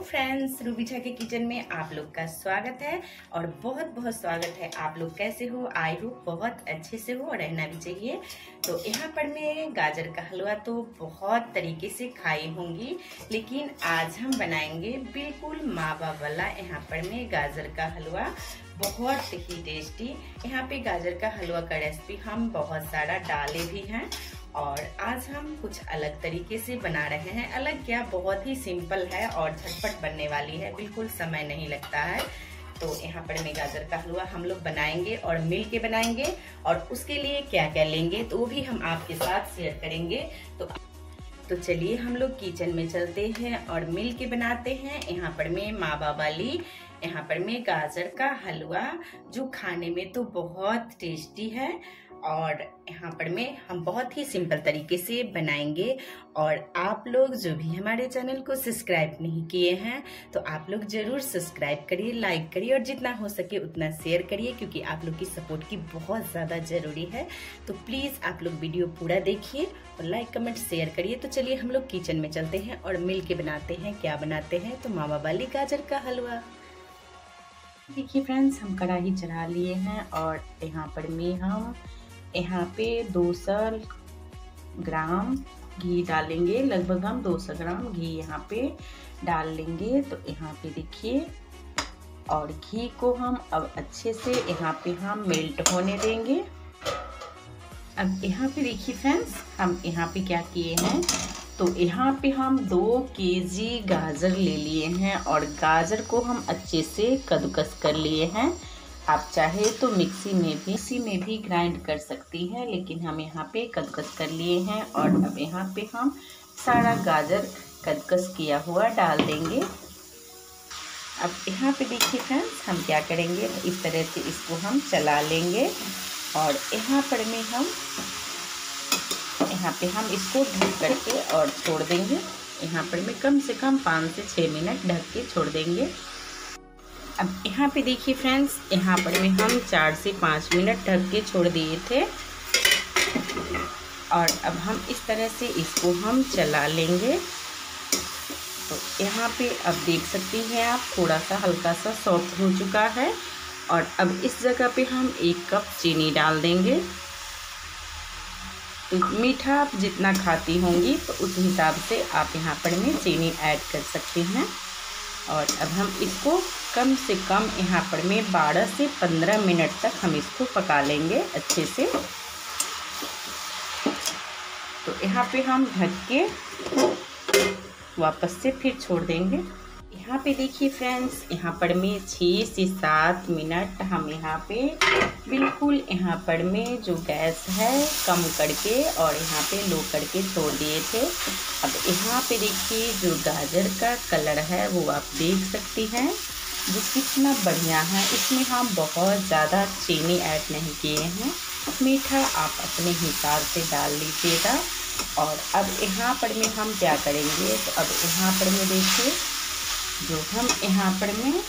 Friends रूबीछा के kitchen में आप लोग का स्वागत है और बहुत बहुत स्वागत है। आप लोग कैसे हो? आई हो बहुत अच्छे से हो और रहना भी चाहिए। तो यहाँ पर मैं गाजर का हलवा तो बहुत तरीके से खाई होंगी, लेकिन आज हम बनाएँगे बिल्कुल मावा वाला यहाँ पर मैं गाजर का हलवा। बहुत ही टेस्टी यहाँ पे गाजर का हलवा का रेसिपी हम बहुत सारा डाले भी हैं और आज हम कुछ अलग तरीके से बना रहे हैं। अलग क्या? बहुत ही सिंपल है और झटपट बनने वाली है। बिल्कुल समय नहीं लगता है। तो यहाँ पर मैं गाजर का हलवा हम लोग बनाएँगे और मिल के बनाएँगे और उसके लिए क्या क्या लेंगे तो वो भी हम आपके साथ शेयर करेंगे। तो तो चलिए हम लोग किचन में चलते हैं और मिल के बनाते हैं। यहाँ पर मैं मावा वाली यहाँ पर मैं गाजर का हलवा, जो खाने में तो बहुत टेस्टी है। और यहाँ पर मैं, हम बहुत ही सिंपल तरीके से बनाएँगे। और आप लोग जो भी हमारे चैनल को सब्सक्राइब नहीं किए हैं तो आप लोग ज़रूर सब्सक्राइब करिए लाइक करिए और जितना हो सके उतना शेयर करिए, क्योंकि आप लोग की सपोर्ट की बहुत ज़्यादा ज़रूरी है। तो प्लीज़ आप लोग वीडियो पूरा देखिए और लाइक कमेंट शेयर करिए। तो चलिए हम लोग किचन में चलते हैं और मिल के बनाते हैं, क्या बनाते हैं। तो मामा वाली गाजर का हलवा। देखिए फ्रेंड्स हम कढ़ाई चढ़ा लिए हैं और यहाँ पर में, हम यहाँ पे 200 ग्राम घी डालेंगे, लगभग हम 200 ग्राम घी यहाँ पे डाल लेंगे। तो यहाँ पे देखिए, और घी को हम अब अच्छे से यहाँ पे हम मेल्ट होने देंगे। अब यहाँ पे देखिए फ्रेंड्स हम यहाँ पे क्या किए हैं? तो यहाँ पे हम दो केजी गाजर ले लिए हैं और गाजर को हम अच्छे से कद्दूकस कर लिए हैं। आप चाहे तो मिक्सी में भी मिक्सी में भी ग्राइंड कर सकती हैं, लेकिन हम यहाँ पे कदकस कर लिए हैं और अब यहाँ पे हम सारा गाजर कदकस किया हुआ डाल देंगे। अब यहाँ पे देखिए फ्रेंड्स हम क्या करेंगे? इस तरह से इसको हम चला लेंगे और यहाँ पर में हम, यहाँ पे हम इसको ढक करके और छोड़ देंगे। यहाँ पर में कम से कम पाँच से छः मिनट ढक के छोड़ देंगे। अब यहाँ पे देखिए फ्रेंड्स यहाँ पर में हम चार से पाँच मिनट ढक के छोड़ दिए थे। और अब हम इस तरह से इसको हम चला लेंगे। तो यहाँ पे अब देख सकती हैं आप थोड़ा सा हल्का सा सॉफ्ट हो चुका है। और अब इस जगह पे हम एक कप चीनी डाल देंगे। तो मीठा आप जितना खाती होंगी तो उस हिसाब से आप यहाँ पर में चीनी ऐड कर सकते हैं। और अब हम इसको कम से कम यहाँ पर में 12 से 15 मिनट तक हम इसको पका लेंगे अच्छे से। तो यहाँ पे हम ढक के वापस से फिर छोड़ देंगे। यहाँ पे देखिए फ्रेंड्स यहाँ पर में छः से सात मिनट हम यहाँ पे बिल्कुल यहाँ पर में जो गैस है कम करके और यहाँ पे लो करके छोड़ दिए थे। अब यहाँ पे देखिए जो गाजर का कलर है वो आप देख सकती हैं। जो कितना बढ़िया है, इसमें हम बहुत ज़्यादा चीनी ऐड नहीं किए हैं। मीठा आप अपने हिसाब से डाल लीजिएगा। और अब यहाँ पर में हम क्या करेंगे तो अब यहाँ पर में देखिए जो हम यहाँ पर में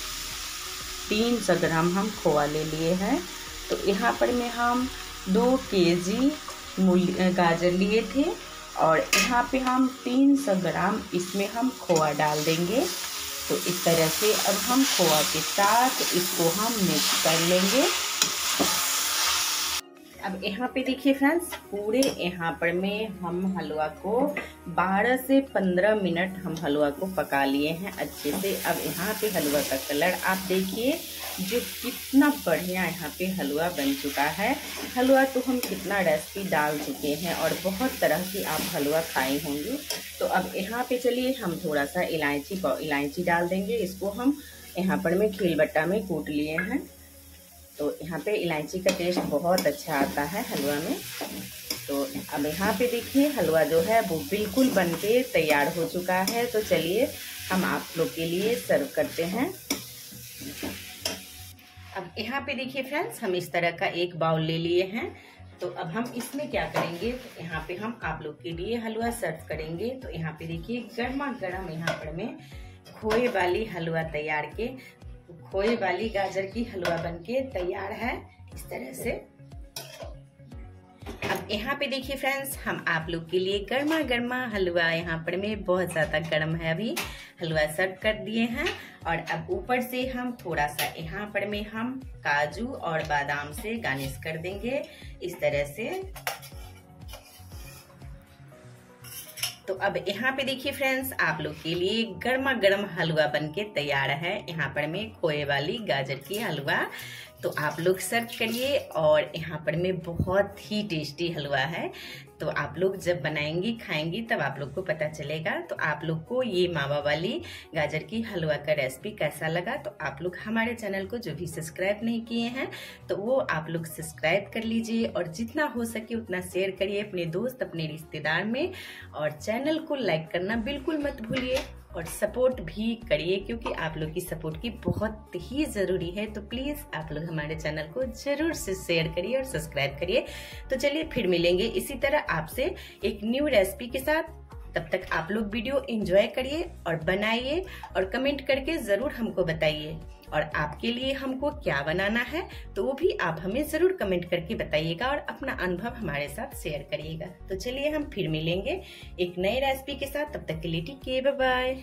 तीन सौ ग्राम हम खोआ ले लिए हैं। तो यहाँ पर में हम दो के जी मूली, गाजर लिए थे और यहाँ पे हम तीन सौ ग्राम इसमें हम खोआ डाल देंगे। तो इस तरह से अब हम खोआ के साथ इसको हम मिक्स कर लेंगे। अब यहाँ पे देखिए फ्रेंड्स पूरे यहाँ पर में हम हलवा को 12 से 15 मिनट हम हलवा को पका लिए हैं अच्छे से। अब यहाँ पे हलवा का कलर आप देखिए, जो कितना बढ़िया यहाँ पे हलवा बन चुका है। हलवा तो हम कितना रेसिपी डाल चुके हैं और बहुत तरह की आप हलवा खाए होंगे। तो अब यहाँ पे चलिए, हम थोड़ा सा इलायची इलायची डाल देंगे। इसको हम यहाँ पर में खील बट्टा में कूट लिए हैं। तो यहाँ पे इलायची का टेस्ट बहुत अच्छा आता है हलवा में। तो अब यहाँ पे देखिए, हलवा जो है वो बिल्कुल बन के तैयार हो चुका है। तो चलिए, हम आप लोग के लिए सर्व करते हैं। अब यहाँ पे देखिए फ्रेंड्स हम इस तरह का एक बाउल ले लिए हैं। तो अब हम इसमें क्या करेंगे? तो यहाँ पे हम आप लोग के लिए हलवा सर्व करेंगे। तो यहाँ पे देखिए, गर्मा गर्म यहाँ पर में खोए वाली हलवा तैयार के खोए वाली गाजर की हलवा बनके तैयार है इस तरह से। अब यहाँ पे देखिए फ्रेंड्स हम आप लोग के लिए गर्मा गर्मा हलवा यहाँ पर में बहुत ज़्यादा गर्म है अभी। हलवा सर्व कर दिए हैं और अब ऊपर से हम थोड़ा सा यहाँ पर में हम काजू और बादाम से गार्निश कर देंगे। इस तरह से तो अब यहाँ पे देखिए फ्रेंड्स आप लोग के लिए गर्मा गर्म हलवा बनके तैयार है। यहाँ पर मैं खोए वाली गाजर की हलवा तो आप लोग सर्व करिए और यहाँ पर मैं बहुत ही टेस्टी हलवा है। तो आप लोग जब बनाएँगी, खाएँगी, तब आप लोग को पता चलेगा। तो आप लोग को ये मावा वाली गाजर की हलवा का रेसिपी कैसा लगा? तो आप लोग हमारे चैनल को जो भी सब्सक्राइब नहीं किए हैं तो वो आप लोग सब्सक्राइब कर लीजिए और जितना हो सके उतना शेयर करिए अपने दोस्त, अपने रिश्तेदार में। और चैनल को लाइक करना बिल्कुल मत भूलिए। और सपोर्ट भी करिए, क्योंकि आप लोग की सपोर्ट की बहुत ही ज़रूरी है। तो प्लीज़ आप लोग हमारे चैनल को ज़रूर से शेयर करिए और सब्सक्राइब करिए। तो चलिए फिर मिलेंगे इसी तरह आपसे एक न्यू रेसिपी के साथ। तब तक आप लोग वीडियो एंजॉय करिए और बनाइए और कमेंट करके ज़रूर हमको बताइए। और आपके लिए हमको क्या बनाना है तो वो भी आप हमें ज़रूर कमेंट करके बताइएगा और अपना अनुभव हमारे साथ शेयर करिएगा। तो चलिए हम फिर मिलेंगे एक नए रेसिपी के साथ, तब तक के लिए ठीक है बाय